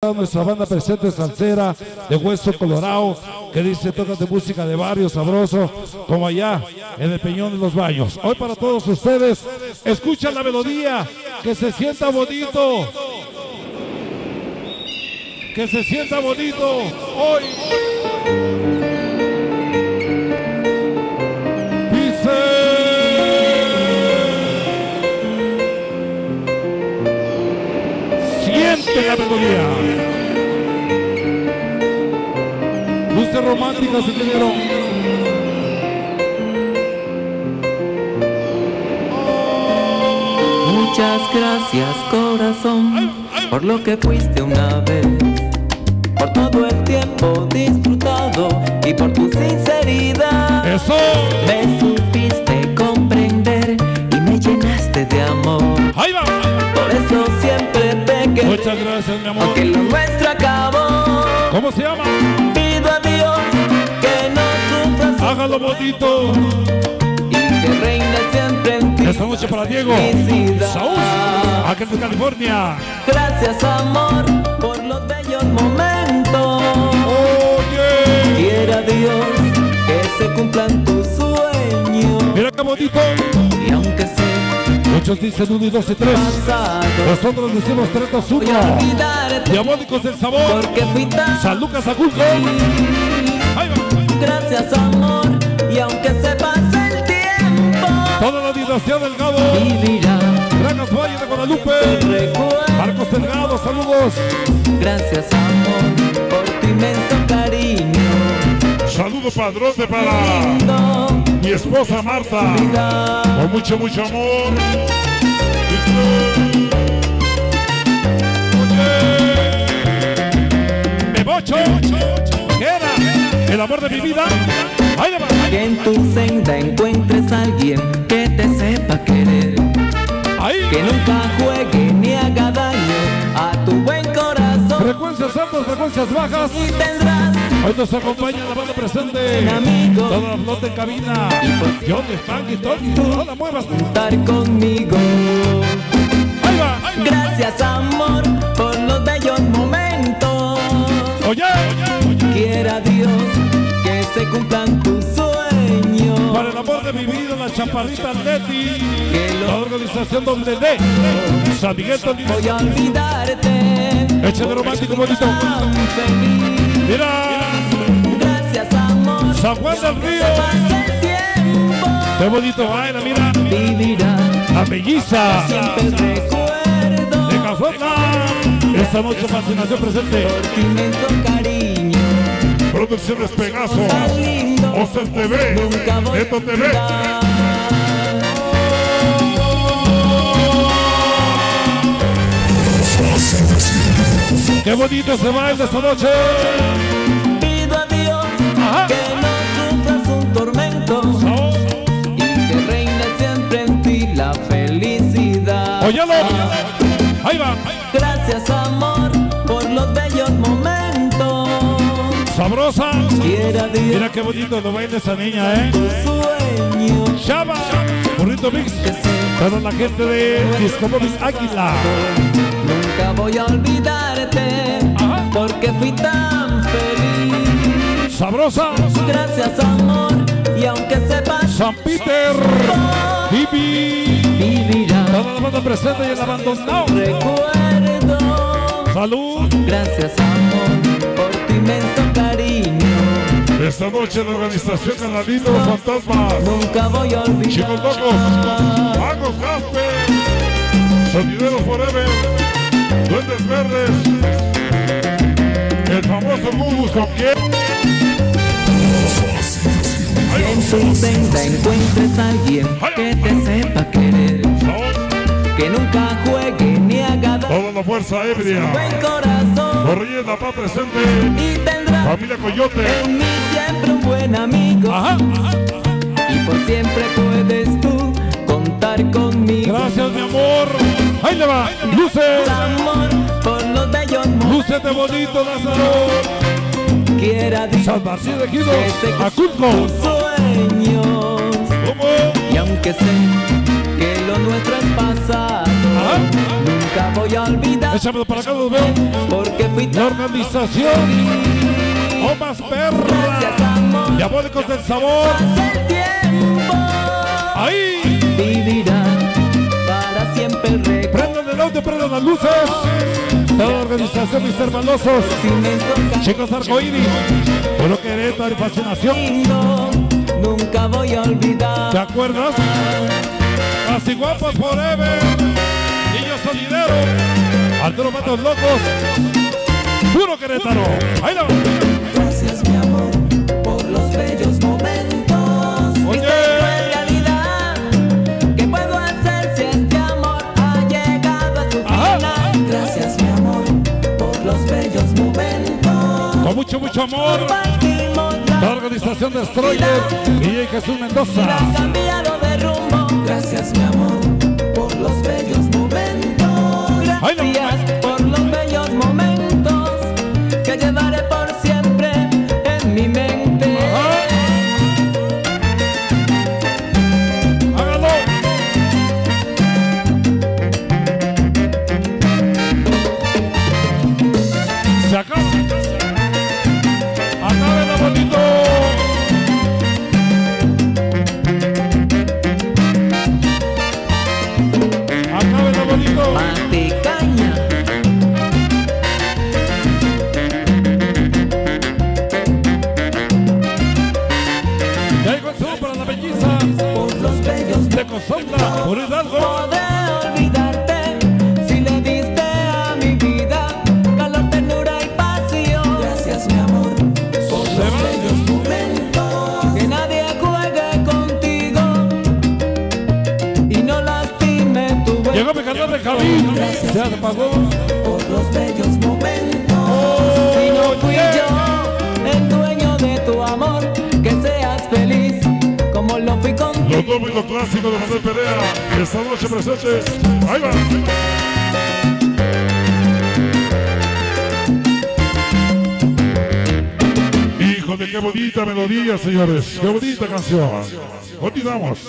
nuestra banda presente salsera de Hueso Colorado que dice de música de barrio sabroso como allá en el Peñón de los Baños. Hoy para todos ustedes, escuchan la melodía, que se sienta bonito. Que se sienta bonito hoy. Siente la melodía. Luces románticas, ingeniero. Muchas gracias, corazón, por lo que fuiste una vez, por todo el tiempo disfrutado y por tu sinceridad. Eso. Me supiste gracias, mi amor. Aunque lo nuestro acabó. ¿Cómo se llama? Pido a Dios que no sufras Hágalo bonito. y que reine siempre en ti. Esta noche para Diego. Saúl. Acá de California. Gracias amor por los bellos momentos. Oye. Quiera Dios que se cumplan tus sueños. Mira qué bonito. Y aunque Muchos dicen 1 y 2 y 3. pasado, Nosotros decimos 3, 2, voy a 1. olvidarte Diabólicos del sabor. porque fui tan San Lucas Aculco. Gracias amor y aunque se pase el tiempo, Toda la dinastía Delgado. Dragas Valle de Guadalupe. Marcos Delgado, saludos. Gracias amor por tu inmenso cariño. Saludo padrote para mi esposa Marta. Con mucho, mucho amor. Bebocho. ¿Qué era? El amor de mi vida. Que en tu senda encuentres a alguien que te sepa querer. Que nunca juegue ni haga daño Frecuencias altas, frecuencias bajas. Hoy nos acompaña la banda presente. Toda la flota en cabina. John Spanky, Tony. No la muevas. estar conmigo. Ahí va. Ahí va. Gracias amor por los bellos momentos. Oye. Quiera Dios que se cumplan tus sueños. Para el amor de mi vida, la chaparrita Leti. La organización donde D. San Miguel voy a olvidarte. Échale romántico bonito. Mira. Gracias amor. San Juan del Río. Qué bonito baila, mira. Vivirá La melliza. siempre recuerdo. De. Esta noche fascinación presente. Por cariño. Producciones Pegaso. Oster TV. Neto TV. Qué bonito se baila esta noche. Pido a Dios Ajá. que no sufras un tormento y que reine siempre en ti la felicidad. Óyalo. Ahí va. Gracias amor Sabrosa. Mira qué bonito lo baila esa niña, ¿eh? Chava. Burrito Mix. Para la gente de Disco Móvil Águila. nunca voy a olvidarte Ajá. porque fui tan feliz. Sabrosa. Gracias amor y aunque sepas San Peter. Bibi. vivirá Toda la banda presente y el abandonado. recuerdo. Salud. Gracias amor por tu inmenso cariño. Esta noche la organización Canalito Los Fantasmas. Nunca voy a Chicos locos. olvidar. Magos Gasper. Sonideros Forever. Duendes Verdes. El famoso Gugus con quién. Ahí En tu senda encuentres a alguien que te sepa querer. Que nunca juegue ni haga daño. Toda la fuerza ebria. Buen corazón la paz presente. Familia Coyote. en mí siempre un buen amigo. Ajá. Y por siempre puedes tú contar conmigo. Gracias, mi amor. Ahí le va. Luces. Amor por los bellos. Luces de bonito, Lázaro. Quiera San Martín de Aculco. tus sueños. ¿Cómo? Y aunque sé que lo nuestro es pasado, Ajá. nunca Nunca voy a olvidar. Échamelo para acá, los veo. Porque fui La organización. O más perra. Diabólicos del sabor. Ahí. Vivirá para siempre el recuerdo. Prendan el auto, prendan las luces. Toda la organización, Mister Malosos. Chicos arcoíris. Puro Querétaro y fascinación. Nunca voy a olvidar. ¿Te acuerdas? Así guapos forever. Niños solideros. Arturo Matos Locos. Puro Querétaro. Ahí la mucho, mucho amor. La organización Destroyer. Y Jesús Mendoza. Gracias mi amor por los bellos momentos. Llegó mi canal de Javín. Se apagó. por los bellos momentos. si no fui yo el dueño de tu amor, que seas feliz como lo fui contigo. Los domingos clásicos de Manuel Perea. Esta noche presentes. Ahí va. Hijo de qué bonita melodía, señores. Qué bonita canción. Continuamos.